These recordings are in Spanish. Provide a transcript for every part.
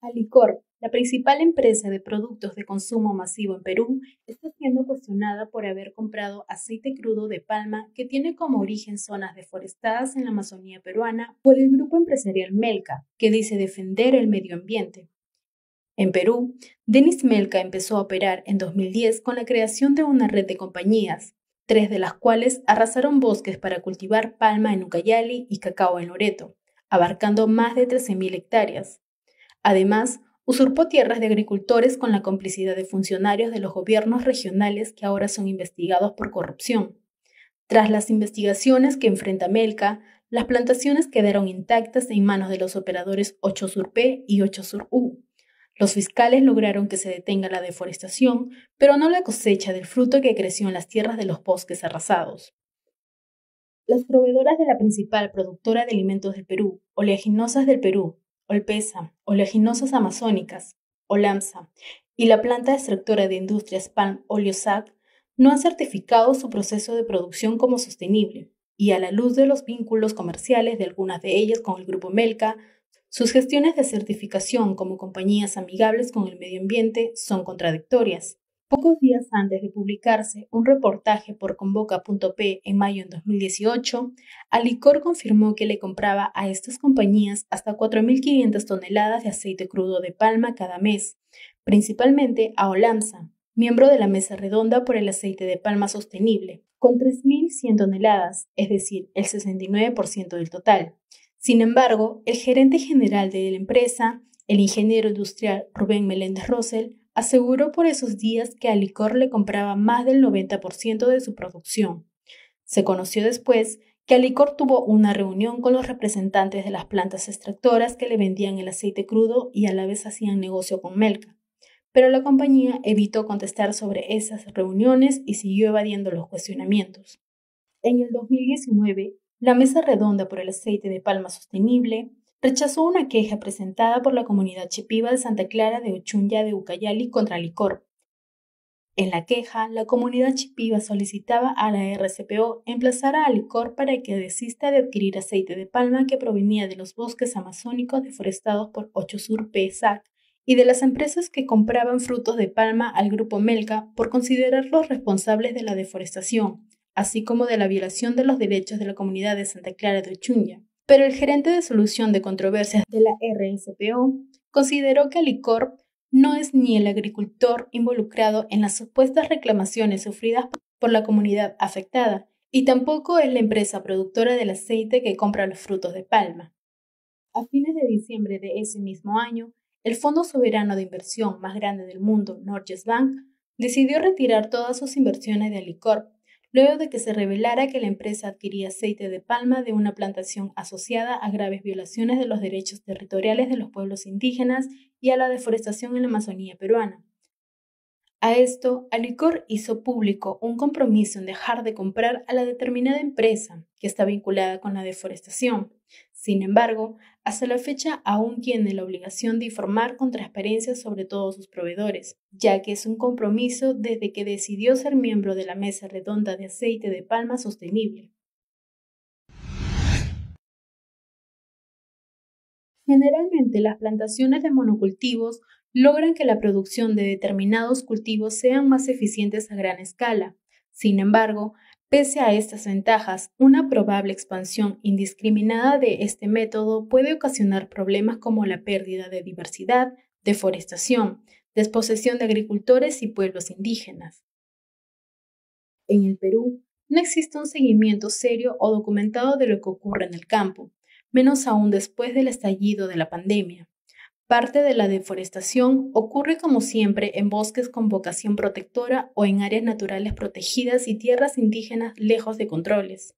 Alicor, la principal empresa de productos de consumo masivo en Perú, está siendo cuestionada por haber comprado aceite crudo de palma que tiene como origen zonas deforestadas en la Amazonía peruana por el grupo empresarial Melca, que dice defender el medio ambiente. En Perú, Denis Melca empezó a operar en 2010 con la creación de una red de compañías, tres de las cuales arrasaron bosques para cultivar palma en Ucayali y cacao en Loreto, abarcando más de 13.000 hectáreas. Además, usurpó tierras de agricultores con la complicidad de funcionarios de los gobiernos regionales que ahora son investigados por corrupción. Tras las investigaciones que enfrenta Melca, las plantaciones quedaron intactas en manos de los operadores 8 Sur P y 8 Sur U. Los fiscales lograron que se detenga la deforestación, pero no la cosecha del fruto que creció en las tierras de los bosques arrasados. Las proveedoras de la principal productora de alimentos del Perú, Oleaginosas del Perú, Olpesa, Oleaginosas Amazónicas, Olamsa, y la planta extractora de industrias Palm Oleosac no han certificado su proceso de producción como sostenible, y a la luz de los vínculos comerciales de algunas de ellas con el grupo Melca, sus gestiones de certificación como compañías amigables con el medio ambiente son contradictorias. Pocos días antes de publicarse un reportaje por Convoca.p en mayo de 2018, Alicor confirmó que le compraba a estas compañías hasta 4.500 toneladas de aceite crudo de palma cada mes, principalmente a Olamsa, miembro de la Mesa Redonda por el Aceite de Palma Sostenible, con 3.100 toneladas, es decir, el 69% del total. Sin embargo, el gerente general de la empresa, el ingeniero industrial Rubén Meléndez Rosell, aseguró por esos días que Alicor le compraba más del 90% de su producción. Se conoció después que Alicor tuvo una reunión con los representantes de las plantas extractoras que le vendían el aceite crudo y a la vez hacían negocio con Melca, pero la compañía evitó contestar sobre esas reuniones y siguió evadiendo los cuestionamientos. En el 2019, la Mesa Redonda por el Aceite de Palma Sostenible rechazó una queja presentada por la comunidad chipiva de Santa Clara de Uchunya de Ucayali contra Licor. En la queja, la comunidad chipiva solicitaba a la RCPO emplazar a Licor para que desista de adquirir aceite de palma que provenía de los bosques amazónicos deforestados por Ochosur PSAC y de las empresas que compraban frutos de palma al grupo Melca por considerarlos responsables de la deforestación, así como de la violación de los derechos de la comunidad de Santa Clara de Uchunya pero el gerente de solución de controversias de la RSPO consideró que Alicorp no es ni el agricultor involucrado en las supuestas reclamaciones sufridas por la comunidad afectada, y tampoco es la empresa productora del aceite que compra los frutos de palma. A fines de diciembre de ese mismo año, el fondo soberano de inversión más grande del mundo, Norges Bank, decidió retirar todas sus inversiones de Alicorp luego de que se revelara que la empresa adquiría aceite de palma de una plantación asociada a graves violaciones de los derechos territoriales de los pueblos indígenas y a la deforestación en la Amazonía peruana. A esto, Alicor hizo público un compromiso en dejar de comprar a la determinada empresa que está vinculada con la deforestación. Sin embargo, hasta la fecha aún tiene la obligación de informar con transparencia sobre todos sus proveedores, ya que es un compromiso desde que decidió ser miembro de la Mesa Redonda de Aceite de Palma Sostenible. Generalmente las plantaciones de monocultivos logran que la producción de determinados cultivos sean más eficientes a gran escala. Sin embargo, pese a estas ventajas, una probable expansión indiscriminada de este método puede ocasionar problemas como la pérdida de diversidad, deforestación, desposesión de agricultores y pueblos indígenas. En el Perú, no existe un seguimiento serio o documentado de lo que ocurre en el campo, menos aún después del estallido de la pandemia. Parte de la deforestación ocurre como siempre en bosques con vocación protectora o en áreas naturales protegidas y tierras indígenas lejos de controles.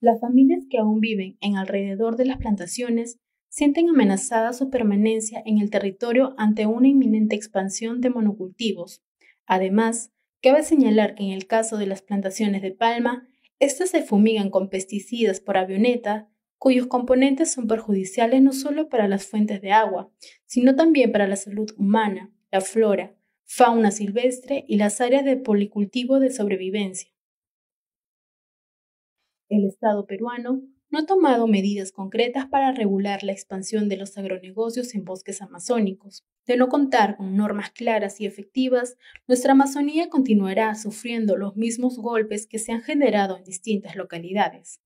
Las familias que aún viven en alrededor de las plantaciones sienten amenazada su permanencia en el territorio ante una inminente expansión de monocultivos. Además, cabe señalar que en el caso de las plantaciones de palma, estas se fumigan con pesticidas por avioneta, cuyos componentes son perjudiciales no solo para las fuentes de agua, sino también para la salud humana, la flora, fauna silvestre y las áreas de policultivo de sobrevivencia. El Estado peruano no ha tomado medidas concretas para regular la expansión de los agronegocios en bosques amazónicos. De no contar con normas claras y efectivas, nuestra Amazonía continuará sufriendo los mismos golpes que se han generado en distintas localidades.